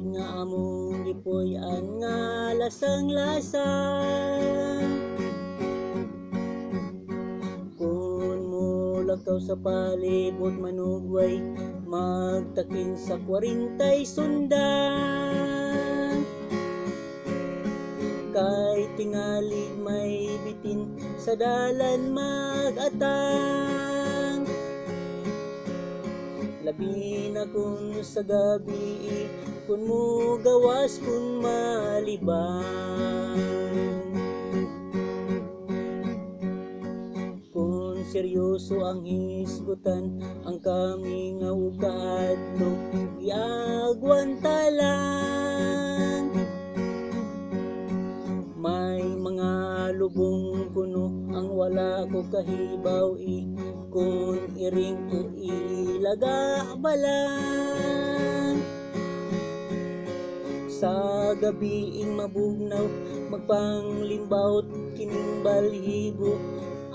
bukid nga among gipuy-an nga lasang-lasang. Kung mulakaw sa palibot manugway magtakin sa 40 sundan. Kay tingali may bitin sa dalan magatang. Labi na kun sa gabi kun mo gawas kun malibang Kung seryoso ang hisgutan ang kami nga ukadto iagwanta lang May mga lubong kuno ang wala ko kahibaw i kung iring ko ilaga balang sa gabiing mabugnaw magpanglimbawt kining balhibo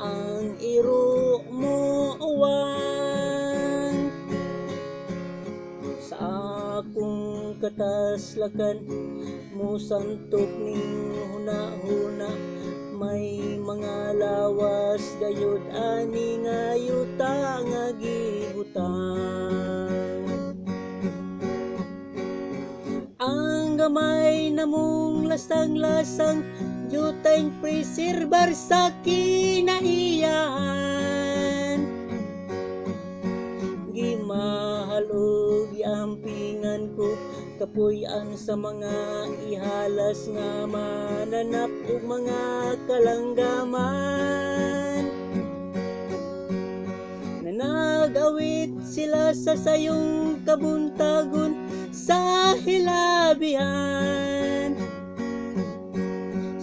ang iro mo uwan sa akong kataslakan mo santok ning huna-huna may mga lawas gayud ani nga yuta nga gibutang gamay namong lasang-lasang jutay preserbar sa kinaiyahan. Gimahalog yampingan ko kapuy-an sa mga ihalas nga mananap ug mga kalanggaman nanagawit sila sa sayong kabuntagon sa hilabihan.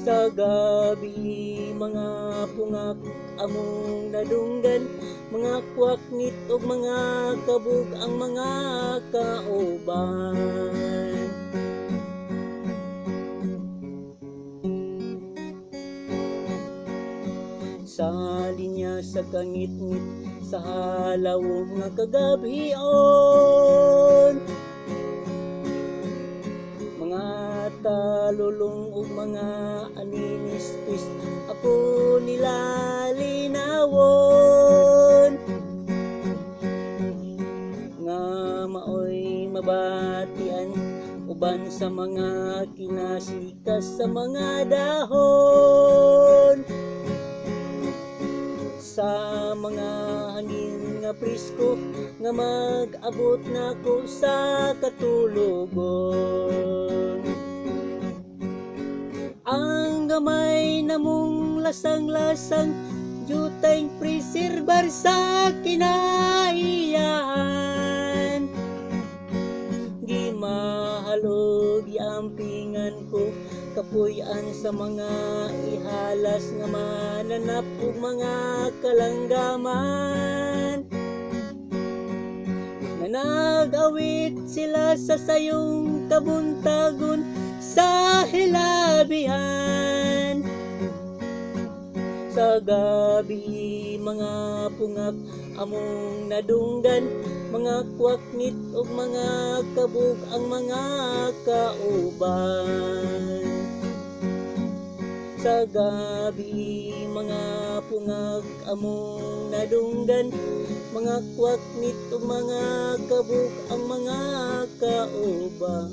Sa gabi mga pungak among nadunggan mga kwaknit ug mga kabug ang mga kauban sa linya sa kangit-ngit sa halawog nga kagabhion mga talulong ug mga aninistis ako nila linawon nga maoy mabatian uban sa mga kinasikas sa mga dahon sa mga hangin nga prisko nga mag-abot na ko sa katulogon ang gamay namong lasang-lasang jutay preserbar sa kinaiyahan gimahalog yampingan ko kapuy-an sa mga ihalas nga mananap ug mga kalanggaman nanagawit sila sa sayong kabuntagon sa hilabihan. Sa gabi mga pungak among nadunggan mga kwaknit ug mga kabug ang mga kauban sa gabi mga pungak among nadunggan. Mga kwaknit ug mga kabug ang mga kauban